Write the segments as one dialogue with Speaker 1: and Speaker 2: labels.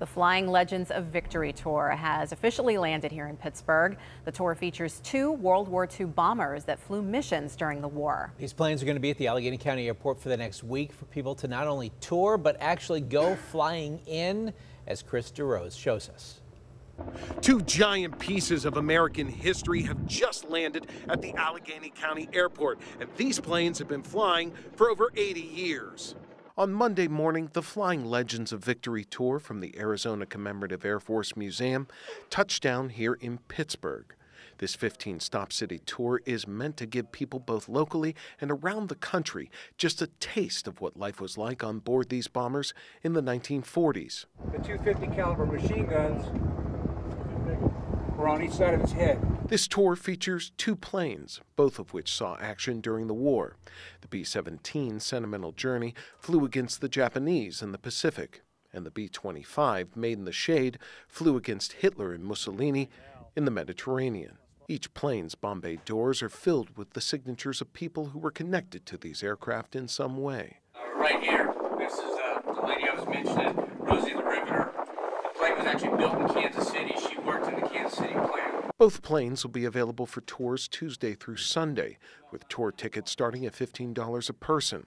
Speaker 1: The Flying Legends of Victory tour has officially landed here in Pittsburgh. The tour features two World War II bombers that flew missions during the war.
Speaker 2: These planes are going to be at the Allegheny County Airport for the next week for people to not only tour, but actually go flying in, as Chris DeRose shows us.
Speaker 3: Two giant pieces of American history have just landed at the Allegheny County Airport, and these planes have been flying for over 80 years. On Monday morning, the Flying Legends of Victory tour from the Arizona Commemorative Air Force Museum touched down here in Pittsburgh. This 15 stop city tour is meant to give people both locally and around the country just a taste of what life was like on board these bombers in the 1940s.
Speaker 4: The 250 caliber machine guns were on each side of its head.
Speaker 3: This tour features two planes, both of which saw action during the war. The B 17 Sentimental Journey flew against the Japanese in the Pacific, and the B 25 Made in the Shade flew against Hitler and Mussolini in the Mediterranean. Each plane's bomb bay doors are filled with the signatures of people who were connected to these aircraft in some way.
Speaker 5: Uh, right here, this is uh, the lady I was mentioning, Rosie the Riveter. The plane was actually built in Kansas City. She worked in the Kansas City plant.
Speaker 3: Both planes will be available for tours Tuesday through Sunday, with tour tickets starting at $15 a person.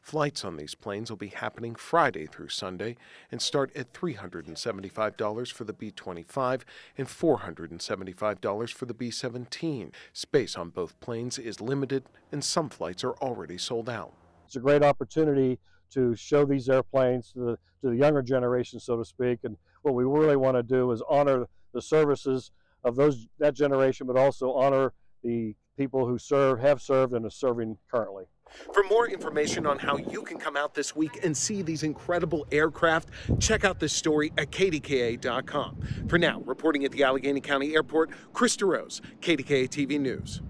Speaker 3: Flights on these planes will be happening Friday through Sunday and start at $375 for the B 25 and $475 for the B 17. Space on both planes is limited, and some flights are already sold out.
Speaker 6: It's a great opportunity to show these airplanes to the, to the younger generation, so to speak. And what we really want to do is honor the services of those that generation, but also honor the people who serve, have served, and are serving currently.
Speaker 3: For more information on how you can come out this week and see these incredible aircraft, check out this story at kdka.com. For now, reporting at the Allegheny County Airport, Chris DeRose, KDKA TV News.